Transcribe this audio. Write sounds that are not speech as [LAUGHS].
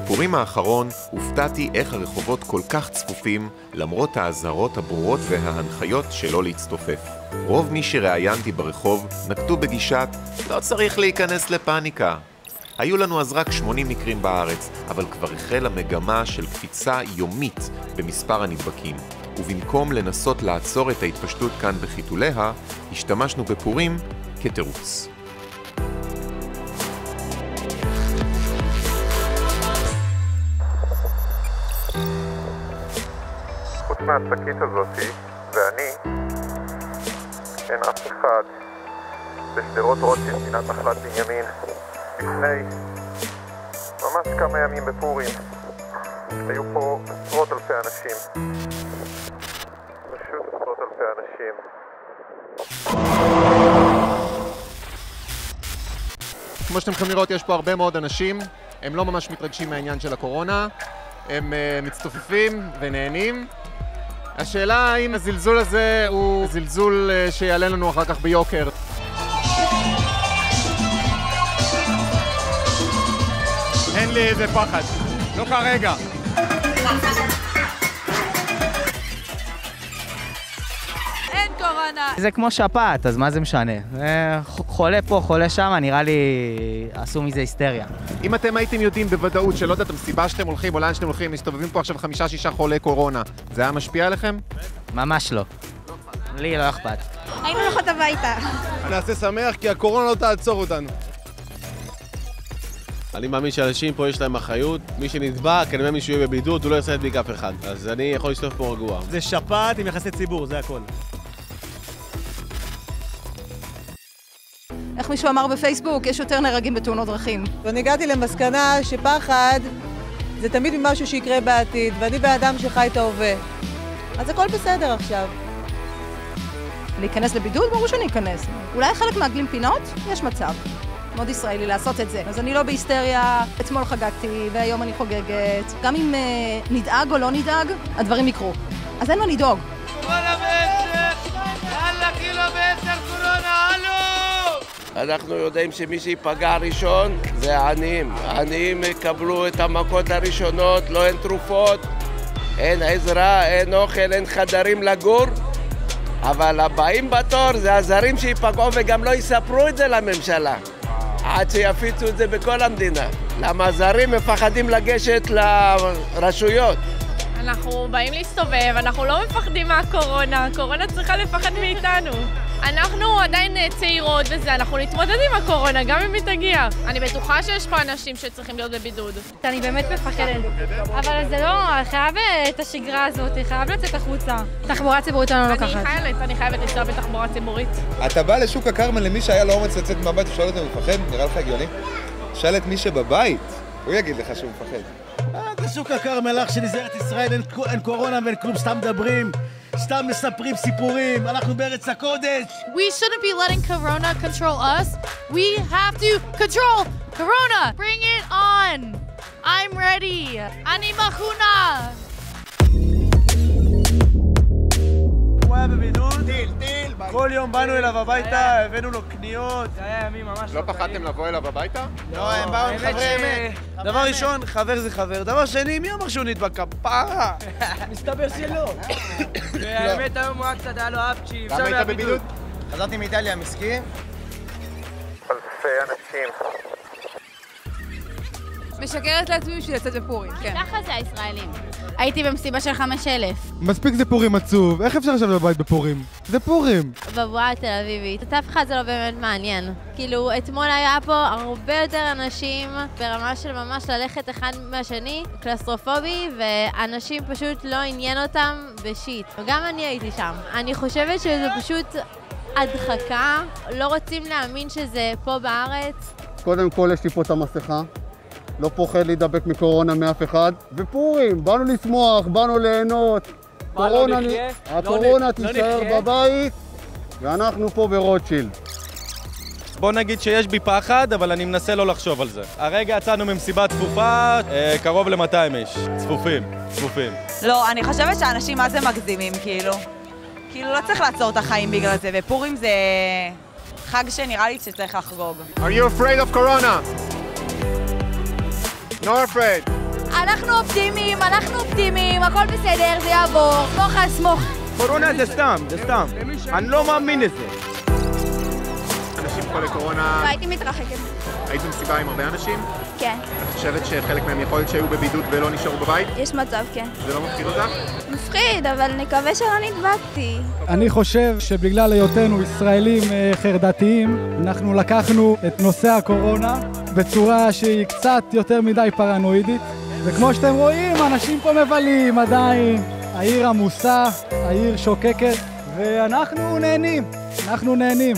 בפורים האחרון הופתעתי איך הרחובות כל כך צפופים למרות האזהרות הברורות וההנחיות שלא להצטופף. רוב מי שראיינתי ברחוב נקטו בגישת לא צריך להיכנס לפאניקה. היו לנו אז רק 80 מקרים בארץ, אבל כבר החלה מגמה של קפיצה יומית במספר הנדבקים. ובמקום לנסות לעצור את ההתפשטות כאן בחיתוליה, השתמשנו בפורים כתירוץ. מהשקית הזאתי, ואני, אין אף אחד בשדרות רוטשילד, פינת נחלת בנימין, לפני ממש כמה ימים בפורים. היו פה עשרות אלפי אנשים. פשוט עשרות אלפי אנשים. כמו שאתם יכולים לראות, יש פה הרבה מאוד אנשים. הם לא ממש מתרגשים מהעניין של הקורונה. הם uh, מצטופפים ונהנים. השאלה האם הזלזול הזה הוא זלזול uh, שיעלה לנו אחר כך ביוקר. אין לי איזה פחד. לא כרגע. [LAUGHS] קורונה. זה כמו שפעת, אז מה זה משנה? אה, חולה פה, חולה שם, נראה לי עשו מזה היסטריה. אם אתם הייתם יודעים בוודאות שלא יודעת, המסיבה שאתם הולכים או לאן שאתם הולכים, מסתובבים פה עכשיו חמישה-שישה חולי קורונה, זה היה משפיע עליכם? ממש לא. לי לא אכפת. היינו הולכות הביתה. נעשה שמח כי הקורונה לא תעצור אותנו. אני מאמין שאנשים פה יש להם אחריות, מי שנדבק, אני מאמין שהוא יהיה בבידוד, הוא לא יעשה להדביק אף אחד. אז אני יכול להסתובב פה רגוע. זה שפעת עם יחסי ציבור, זה הכל. איך מישהו אמר בפייסבוק, יש יותר נהרגים בתאונות דרכים. ואני הגעתי למסקנה שפחד זה תמיד ממשהו שיקרה בעתיד, ואני בן אדם שחי את ההווה. אז הכל בסדר עכשיו. להיכנס לבידוד? ברור שאני אכנס. אולי חלק מעגלים פינות? יש מצב. מאוד ישראלי לעשות את זה. אז אני לא בהיסטריה, אתמול חגגתי והיום אני חוגגת. גם אם אה, נדאג או לא נדאג, הדברים יקרו. אז אין מה לדאוג. אנחנו יודעים שמי שייפגע ראשון זה העניים. העניים יקבלו את המכות הראשונות, לא אין תרופות, אין עזרה, אין אוכל, אין חדרים לגור. אבל הבאים בתור זה הזרים שייפגעו וגם לא יספרו את זה לממשלה. עד שיפיצו את זה בכל המדינה. למה הזרים מפחדים לגשת לרשויות. אנחנו באים להסתובב, אנחנו לא מפחדים מהקורונה, הקורונה צריכה לפחד מאיתנו. אנחנו עדיין אה, צעירות וזה, אנחנו נתמודד עם הקורונה, גם אם היא תגיע. אני בטוחה שיש פה אנשים שצריכים להיות בבידוד. אני באמת מפחדת, אבל זה לא, חייב אה, את השגרה הזאת, חייב לצאת החוצה. תחבורה ציבורית אני לא לוקחת. אני חייבת, אני חייבת לנסוע בתחבורה ציבורית. אתה בא לשוק הכרמל למי שהיה לו אומץ לצאת מהבית ושואל אותו אם הוא מפחד? נראה לך הגיוני? שאל את מי שבבית, הוא יגיד לך שהוא מפחד. זה שוק הכרמל, אח שלי, זה ארץ ישראל, אין קורונה ואין כלום, סתם מדברים, סתם מספרים סיפורים, אנחנו בארץ הקודש. We shouldn't be letting corona control us. We have to control corona. Bring it on. I'm ready. אני מכונה. הוא היה בבידוד, טיל, טיל, כל יום באנו אליו הביתה, הבאנו לו קניות. זה היה ימים ממש לא פחדתם לבוא אליו הביתה? לא, הם באו עם חברי אמת. דבר ראשון, חבר זה חבר. דבר שני, מי אמר שהוא נדבק? כפרה! [LAUGHS] מסתבר שלא. [COUGHS] והאמת היום הוא היה קצת, היה לו אפצ'י. למה היית בבידוד? חזרתי מאיטליה מסקי. אלפי אנשים. משקרת לעצמי בשביל לצאת בפורים, כן. ככה זה הישראלים. הייתי במסיבה של 5,000. מספיק זה פורים עצוב, איך אפשר לשבת בבית בפורים? זה פורים! בבועה התל אביבית. את אף אחד זה לא באמת מעניין. כאילו, אתמול היה פה הרבה יותר אנשים ברמה של ממש ללכת אחד מהשני, קלסטרופובי, ואנשים פשוט לא עניין אותם בשיט. וגם אני הייתי שם. אני חושבת שזה פשוט הדחקה. לא רוצים להאמין שזה פה בארץ. קודם כל יש לי פה את המסכה. לא פוחד להידבק מקורונה מאף אחד. ופורים, באנו לשמוח, באנו ליהנות. מה, לא נחיה? הקורונה לא תישאר נחיה? בבית, ואנחנו פה ברוטשילד. בוא נגיד שיש בי פחד, אבל אני מנסה לא לחשוב על זה. הרגע יצאנו ממסיבה צפופה, אה, קרוב ל-200 איש. צפופים, צפופים. לא, אני חושבת שאנשים מה זה מגזימים, כאילו. כאילו, לא צריך לעצור את החיים בגלל זה, ופורים זה חג שנראה לי שצריך לחגוג. Are you afraid of corona? Not afraid. אנחנו אופטימיים, אנחנו אופטימיים, הכל בסדר, זה יעבור. סמוך על סמוך. קורונה זה סתם, זה סתם. אני לא מאמין לזה. חולי קורונה, והייתי מתרחקת. היית במסיבה עם הרבה אנשים? כן. את חושבת שחלק מהם יכול להיות שהיו בבידוד ולא נשארו בבית? יש מצב, כן. זה לא מפחיד אותך? מפחיד, אבל נקווה שלא נדבקתי. אני חושב שבגלל היותנו ישראלים אה, חרדתיים, אנחנו לקחנו את נושא הקורונה בצורה שהיא קצת יותר מדי פרנואידית. וכמו שאתם רואים, אנשים פה מבלים עדיין. העיר עמוסה, העיר שוקקת, ואנחנו נהנים. אנחנו נהנים.